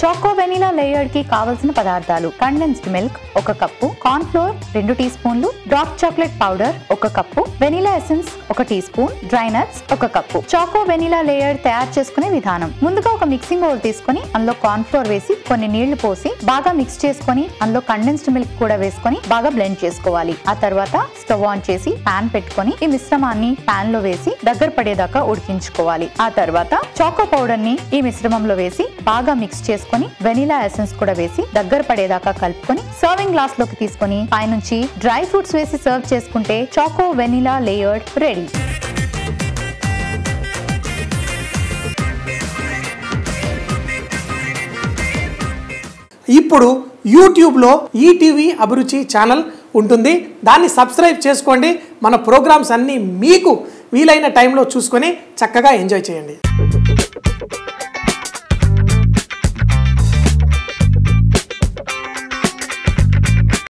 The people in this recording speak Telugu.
चौको वे లేయర్డ్కి కావలసిన పదార్థాలు కండెన్స్డ్ మిల్క్ ఒక కప్పు కార్న్ ఫ్లోర్ రెండు టీ స్పూన్లు డార్క్ చాక్లెట్ పౌడర్ ఒక కప్పు వెనిలా ఎసెన్స్ ఒక టీ స్పూన్ డ్రై నట్స్ ఒక కప్పు. చాకో వెనిలా లేయర్ తయారు చేసుకునే విధానం. ముందుగా ఒక మిక్సింగ్ బౌల్ తీసుకొని అందులో కార్న్ ఫ్లోర్ వేసి కొన్ని నీళ్ళు పోసి బాగా మిక్స్ చేసుకొని అందులో కండెన్స్డ్ మిల్క్ కూడా వేసుకొని బాగా బ్లెండ్ చేసుకోవాలి. ఆ తర్వాత స్టవ్ ఆన్ చేసి పాన్ పెట్టుకొని ఈ మిశ్రమాన్ని పాన్లో వేసి దగ్గర పడేదాకా ఉడికించుకోవాలి. ఆ తర్వాత చాకో పౌడర్ని ఈ మిశ్రమంలో వేసి బాగా మిక్స్ చేసుకొని వెనిలా ఎసెన్స్ కూడా వేసి దగ్గర పడేదాకా కలుపుకొని సర్వింగ్ గ్లాస్లోకి తీసుకొని పైనుంచి డ్రై ఫ్రూట్స్ వేసి సర్వ్ చేసుకుంటే చాకో వెనిలా లేయర్డ్ రెడీ ఇప్పుడు యూట్యూబ్లో ఈటీవీ అభిరుచి ఛానల్ ఉంటుంది. దాన్ని సబ్స్క్రైబ్ చేసుకోండి. మన ప్రోగ్రామ్స్ అన్నీ మీకు వీలైన టైంలో చూసుకొని చక్కగా ఎంజాయ్ చేయండి.